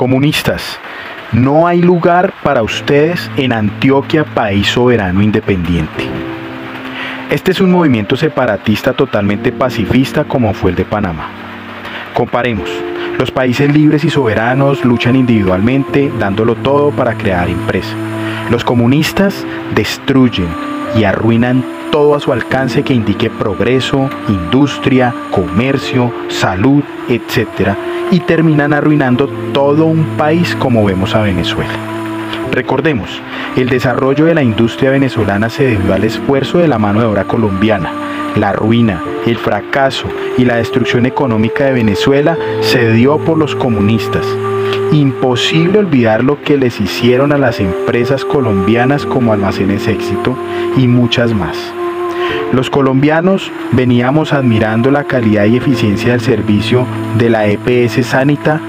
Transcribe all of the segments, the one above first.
Comunistas, no hay lugar para ustedes en Antioquia, país soberano independiente. Este es un movimiento separatista totalmente pacifista como fue el de Panamá. Comparemos, los países libres y soberanos luchan individualmente, dándolo todo para crear empresa. Los comunistas destruyen y arruinan todo a su alcance que indique progreso, industria, comercio, salud, etc. Y terminan arruinando todo un país como vemos a Venezuela. Recordemos, el desarrollo de la industria venezolana se debió al esfuerzo de la mano de obra colombiana. La ruina, el fracaso y la destrucción económica de Venezuela se dio por los comunistas. Imposible olvidar lo que les hicieron a las empresas colombianas como Almacenes Éxito y muchas más. Los colombianos veníamos admirando la calidad y eficiencia del servicio de la EPS Sanita.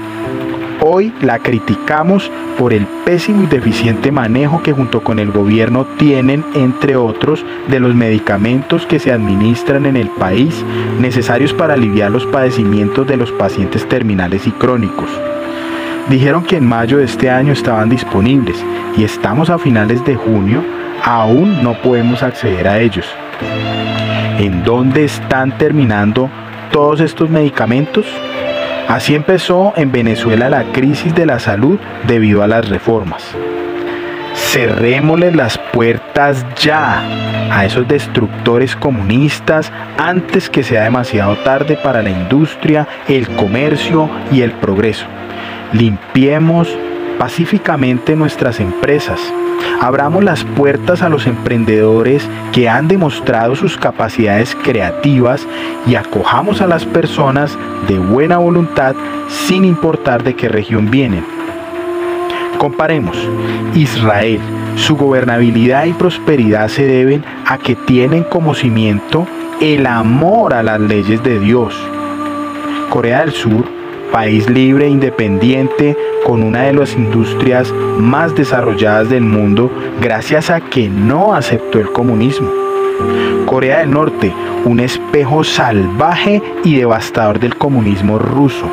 Hoy la criticamos por el pésimo y deficiente manejo que junto con el gobierno tienen, entre otros, de los medicamentos que se administran en el país necesarios para aliviar los padecimientos de los pacientes terminales y crónicos. Dijeron que en mayo de este año estaban disponibles y estamos a finales de junio, aún no podemos acceder a ellos. ¿En dónde están terminando todos estos medicamentos? Así empezó en Venezuela la crisis de la salud debido a las reformas. Cerrémosle las puertas ya a esos destructores comunistas antes que sea demasiado tarde para la industria, el comercio y el progreso. Limpiemos pacíficamente nuestras empresas. Abramos las puertas a los emprendedores que han demostrado sus capacidades creativas y acojamos a las personas de buena voluntad sin importar de qué región vienen. Comparemos. Israel, su gobernabilidad y prosperidad se deben a que tienen como cimiento el amor a las leyes de Dios. Corea del Sur país libre e independiente con una de las industrias más desarrolladas del mundo gracias a que no aceptó el comunismo. Corea del Norte, un espejo salvaje y devastador del comunismo ruso.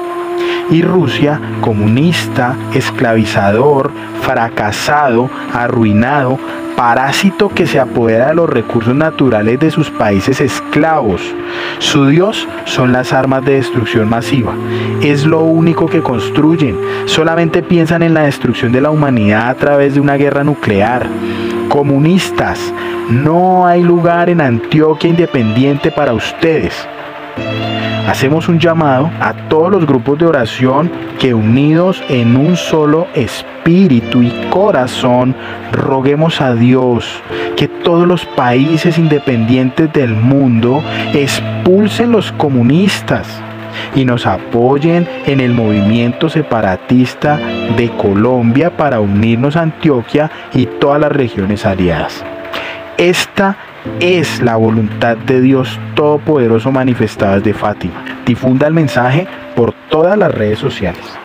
Y Rusia, comunista, esclavizador, fracasado, arruinado, parásito que se apodera de los recursos naturales de sus países esclavos. Su Dios son las armas de destrucción masiva. Es lo único que construyen. Solamente piensan en la destrucción de la humanidad a través de una guerra nuclear. Comunistas, no hay lugar en Antioquia independiente para ustedes hacemos un llamado a todos los grupos de oración que unidos en un solo espíritu y corazón roguemos a Dios que todos los países independientes del mundo expulsen los comunistas y nos apoyen en el movimiento separatista de Colombia para unirnos a Antioquia y todas las regiones aliadas. Esta es la voluntad de Dios Todopoderoso manifestada de Fátima. Difunda el mensaje por todas las redes sociales.